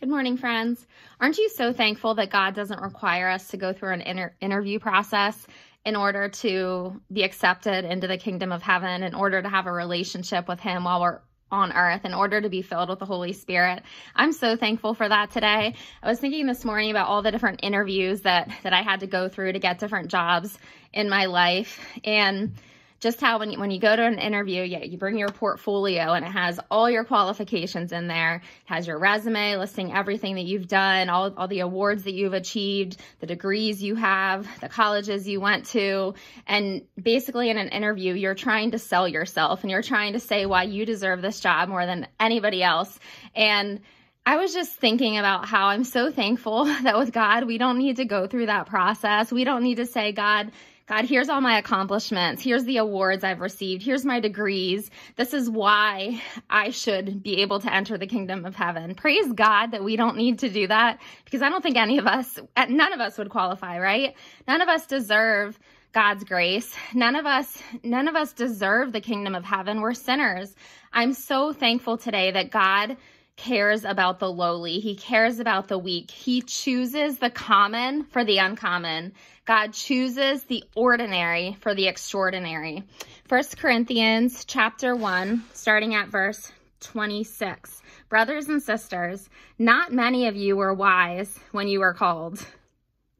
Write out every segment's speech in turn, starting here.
Good morning, friends. Aren't you so thankful that God doesn't require us to go through an inter- interview process in order to be accepted into the kingdom of heaven, in order to have a relationship with Him while we're on earth in order to be filled with the Holy Spirit. I'm so thankful for that today. I was thinking this morning about all the different interviews that that I had to go through to get different jobs in my life and just how when you, when you go to an interview, yeah, you bring your portfolio and it has all your qualifications in there. It has your resume listing everything that you've done, all, all the awards that you've achieved, the degrees you have, the colleges you went to. And basically in an interview, you're trying to sell yourself and you're trying to say why you deserve this job more than anybody else. And I was just thinking about how I'm so thankful that with God, we don't need to go through that process. We don't need to say, God, God, here's all my accomplishments. Here's the awards I've received. Here's my degrees. This is why I should be able to enter the kingdom of heaven. Praise God that we don't need to do that because I don't think any of us, none of us would qualify, right? None of us deserve God's grace. None of us, none of us deserve the kingdom of heaven. We're sinners. I'm so thankful today that God cares about the lowly. He cares about the weak. He chooses the common for the uncommon. God chooses the ordinary for the extraordinary. First Corinthians chapter 1, starting at verse 26. Brothers and sisters, not many of you were wise when you were called.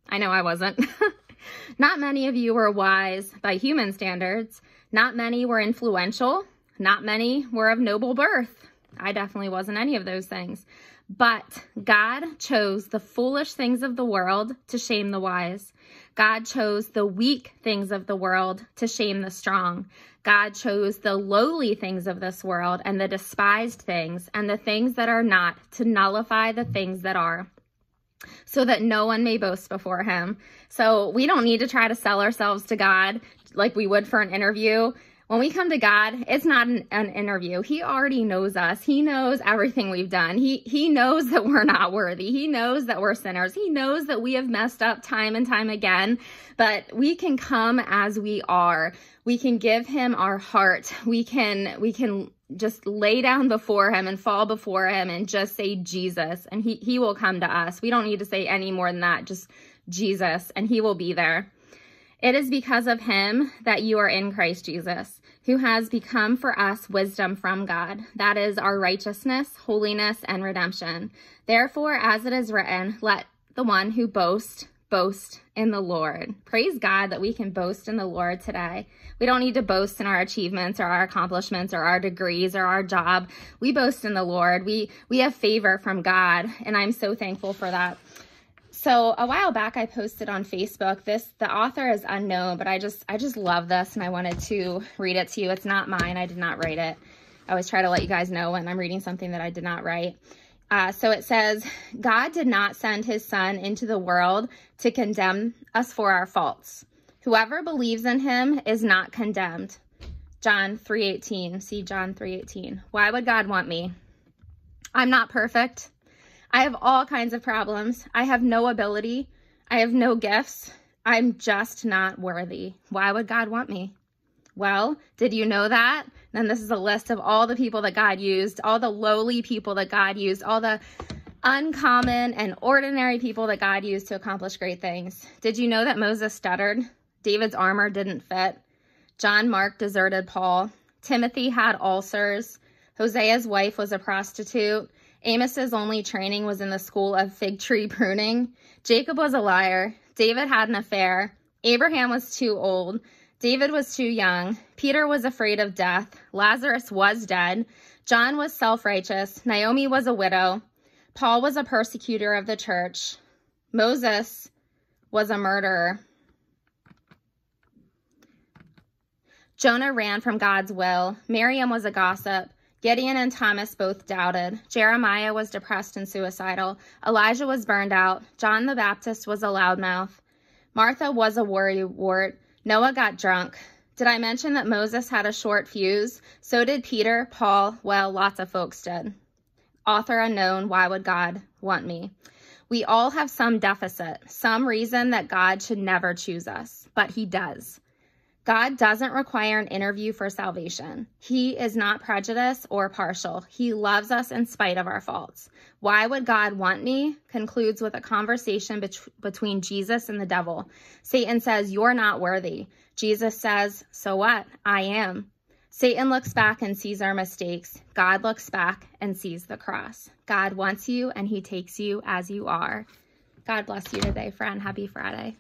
I know I wasn't. not many of you were wise by human standards. Not many were influential. Not many were of noble birth. I definitely wasn't any of those things. But God chose the foolish things of the world to shame the wise. God chose the weak things of the world to shame the strong. God chose the lowly things of this world and the despised things and the things that are not to nullify the things that are so that no one may boast before him. So we don't need to try to sell ourselves to God like we would for an interview. When we come to God, it's not an, an, interview. He already knows us. He knows everything we've done. He, he knows that we're not worthy. He knows that we're sinners. He knows that we have messed up time and time again, but we can come as we are. We can give him our heart. We can, we can just lay down before him and fall before him and just say Jesus and he, he will come to us. We don't need to say any more than that. Just Jesus and he will be there. It is because of him that you are in Christ Jesus, who has become for us wisdom from God. That is our righteousness, holiness, and redemption. Therefore, as it is written, let the one who boasts boast in the Lord. Praise God that we can boast in the Lord today. We don't need to boast in our achievements or our accomplishments or our degrees or our job. We boast in the Lord. We we have favor from God, and I'm so thankful for that. So a while back I posted on Facebook this the author is unknown, but I just I just love this and I wanted to read it to you. It's not mine. I did not write it. I always try to let you guys know when I'm reading something that I did not write. Uh, so it says, God did not send his son into the world to condemn us for our faults. Whoever believes in him is not condemned. John 3.18. See John 3.18. Why would God want me? I'm not perfect. I have all kinds of problems. I have no ability. I have no gifts. I'm just not worthy. Why would God want me? Well, did you know that? Then this is a list of all the people that God used, all the lowly people that God used, all the uncommon and ordinary people that God used to accomplish great things. Did you know that Moses stuttered? David's armor didn't fit. John Mark deserted Paul. Timothy had ulcers. Hosea's wife was a prostitute. Amos's only training was in the school of fig tree pruning. Jacob was a liar. David had an affair. Abraham was too old. David was too young. Peter was afraid of death. Lazarus was dead. John was self righteous. Naomi was a widow. Paul was a persecutor of the church. Moses was a murderer. Jonah ran from God's will. Miriam was a gossip. Gideon and Thomas both doubted. Jeremiah was depressed and suicidal. Elijah was burned out. John the Baptist was a loudmouth. Martha was a worrywart. Noah got drunk. Did I mention that Moses had a short fuse? So did Peter, Paul, well, lots of folks did. Author unknown, why would God want me? We all have some deficit, some reason that God should never choose us, but he does. God doesn't require an interview for salvation. He is not prejudiced or partial. He loves us in spite of our faults. Why would God want me? Concludes with a conversation bet- between Jesus and the devil. Satan says, You're not worthy. Jesus says, So what? I am. Satan looks back and sees our mistakes. God looks back and sees the cross. God wants you and he takes you as you are. God bless you today, friend. Happy Friday.